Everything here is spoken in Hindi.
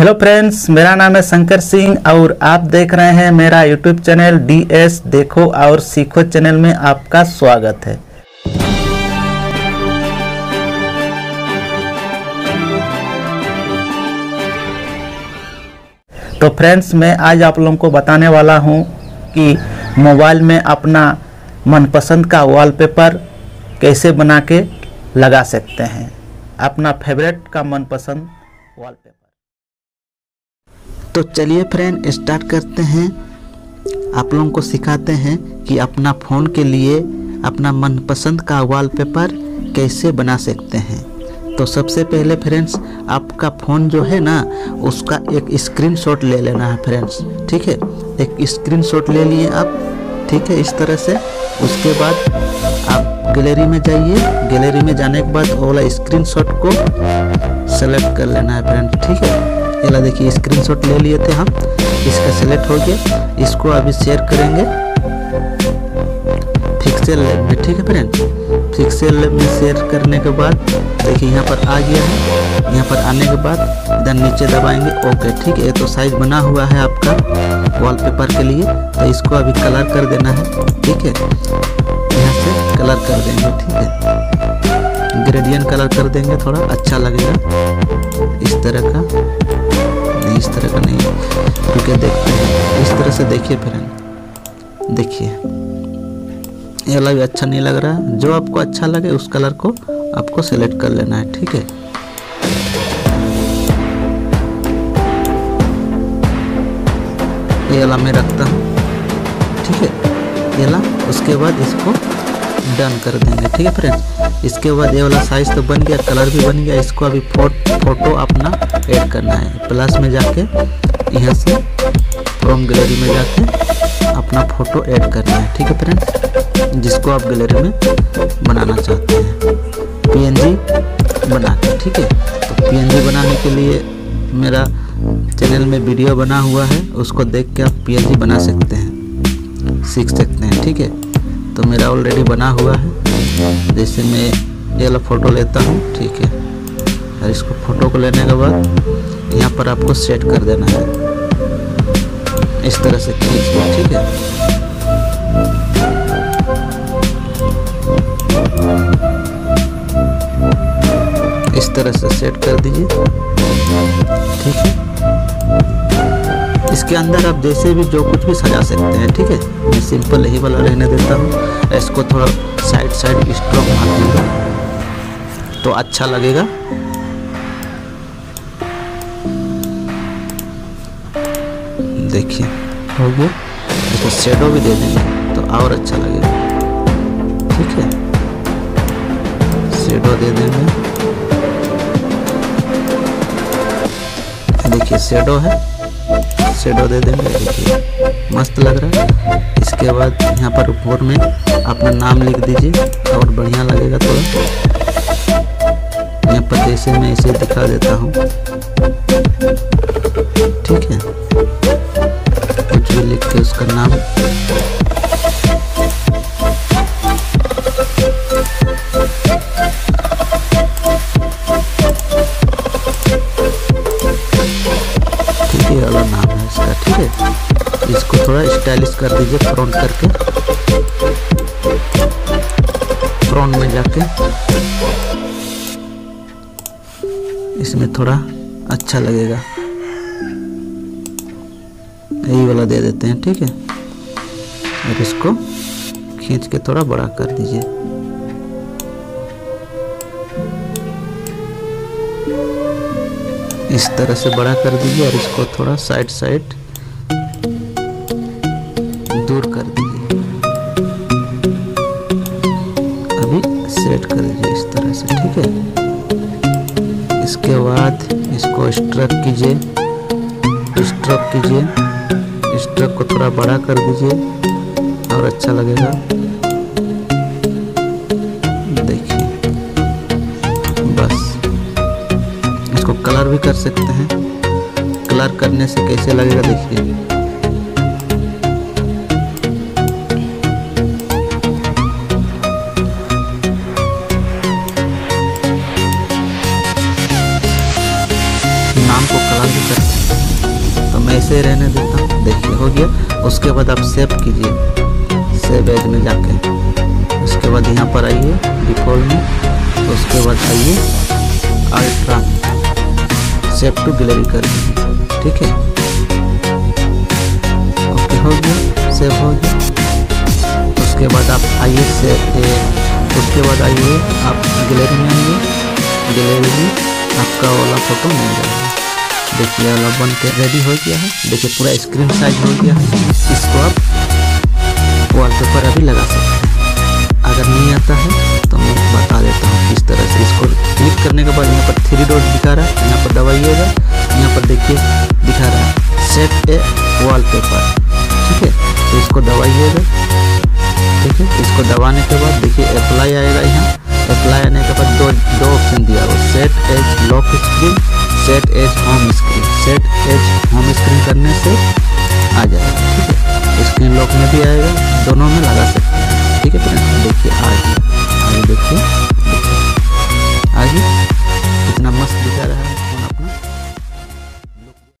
हेलो फ्रेंड्स मेरा नाम है शंकर सिंह और आप देख रहे हैं मेरा यूट्यूब चैनल डी एस देखो और सीखो चैनल में आपका स्वागत है। तो फ्रेंड्स मैं आज आप लोगों को बताने वाला हूँ कि मोबाइल में अपना मनपसंद का वॉलपेपर कैसे बना के लगा सकते हैं। अपना फेवरेट का मनपसंद वॉलपेपर तो चलिए फ्रेंड स्टार्ट करते हैं। आप लोगों को सिखाते हैं कि अपना फ़ोन के लिए, अपना मनपसंद का वॉलपेपर कैसे बना सकते हैं। तो सबसे पहले फ्रेंड्स आपका फ़ोन जो है ना, उसका एक स्क्रीनशॉट ले लेना है फ्रेंड्स ठीक है? एक स्क्रीनशॉट ले लिए आप, ठीक है, इस तरह से। उसके बाद आप गैलरी में जाइए। गैलरी में जाने के बाद वाला स्क्रीनशॉट को सेलेक्ट कर लेना है फ्रेंड ठीक है? ये देखिए स्क्रीनशॉट ले लिए थे हम। इसका सेलेक्ट हो गया। इसको अभी शेयर करेंगे। फिक्सल लैब में, ठीक है फ्रेंड फिक्सल लैब में शेयर करने के बाद, देखिए यहाँ पर आ गया है। यहाँ पर आने के बाद इधर नीचे दबाएँगे ओके ठीक है? तो साइज़ बना हुआ है आपका वॉलपेपर के लिए तो इसको अभी कलर कर देना है, ठीक है? यहाँ से कलर कर देंगे, ठीक है? ग्रेडियन कलर कर देंगे थोड़ा अच्छा लगेगा। इस तरह का। इस तरह का नहीं। क्योंकि देखते हैं। इस तरह से देखिए फ्रेंड देखिए। ये भी अच्छा नहीं लग रहा। है जो आपको अच्छा लगे, उस कलर को आपको सेलेक्ट कर लेना है, ठीक है? ये वाला मैं रखता हूँ, ठीक है? ये वाला, उसके बाद इसको डन कर देंगे, ठीक है फ्रेंड्स इसके बाद ये वाला साइज़ तो बन गया कलर भी बन गया, इसको अभी फ़ोटो अपना ऐड करना है। प्लस में जाके यहाँ से फ्रॉम गैलरी में जाके अपना फ़ोटो ऐड करना है, ठीक है फ्रेंड्स जिसको आप गैलरी में बनाना चाहते हैं। पीएनजी बना के ठीक है? तो पीएनजी बनाने के लिए मेरा चैनल में वीडियो बना हुआ है, उसको देख के आप पीएनजी बना सकते हैं, सीख सकते हैं, ठीक है? तो मेरा ऑलरेडी बना हुआ है। जैसे मैं ये वाला फ़ोटो लेता हूँ, ठीक है। और इसको फ़ोटो को लेने के बाद यहाँ पर आपको सेट कर देना है। इस तरह से खींच के ठीक है। इस तरह से सेट कर दीजिए, ठीक है। इसके अंदर आप जैसे भी जो कुछ भी सजा सकते हैं, ठीक है? मैं सिंपल यही वाला रहने देता हूँ। इसको थोड़ा साइड साइड स्ट्रोक मार दूँगा तो अच्छा लगेगा। देखिए, हो गया। इसको शेडो भी दे देंगे तो और अच्छा लगेगा। ठीक है? शेडो दे देंगे। देखिए शेडो है। शेडो दे देंगे देखिए। मस्त लग रहा है। इसके बाद यहाँ पर ऊपर में अपना नाम लिख दीजिए और बढ़िया लगेगा थोड़ा। यहाँ पर जैसे मैं इसे दिखा देता हूँ। ठीक है। कुछ भी लिख के उसका नाम स्टाइलिश कर दीजिए फ्रंट करके। फ्रंट में जाके। इसमें थोड़ा अच्छा लगेगा। यही वाला दे देते हैं, ठीक है? और इसको खींच के थोड़ा बड़ा कर दीजिए। इस तरह से बड़ा कर दीजिए और इसको थोड़ा साइड साइड स्ट्रक कीजिए स्ट्रक कीजिए स्ट्रक को थोड़ा बड़ा कर दीजिए, और अच्छा लगेगा। देखिए, बस। इसको कलर भी कर सकते हैं। कलर करने से कैसे लगेगा, देखिए। ऐसे रहने देता हूँ। देखिए, हो गया। उसके बाद आप सेव कीजिए। सेव एज में जाके। उसके बाद यहाँ पर आइए डिफ़ॉल्ट में। उसके बाद आइए अल्ट्रा सेव टू गैलरी कर दीजिए। ठीक है? ओके हो गया। सेव हो गया। उसके बाद आप आइए से उसके बाद आइए, आप गैलरी में आइए। गैलरी में आपका वाला फ़ोटो मिल जाएगा। देखिए वाला बन के रेडी हो गया है। देखिए, पूरा स्क्रीन साइज़ हो गया है। इसको आप वॉलपेपर अभी लगा सकते हैं। अगर नहीं आता है तो मैं बता देता हूँ किस तरह से। इसको क्लिक करने के बाद यहाँ पर थ्री डॉट दिखा रहा है। यहाँ पर दबाइएगा। यहाँ पर देखिए, दिखा रहा है। सेट ए वॉलपेपर ठीक है? तो इसको दबाइएगा। ठीक है? इसको दबाने के बाद देखिए अप्लाई आएगा यहाँ। सप्लाई आने के बाद दो दो ऑप्शन दिया हो। Set as lock screen set as home screen set as home screen करने से आ जाएगा, ठीक है? स्क्रीन लॉक में भी आएगा, दोनों में लगा सकते हैं। ठीक है फ्रेंड्स, देखिए आगे आगे देखिए। आगे, कितना मस्त दिखा रहा है।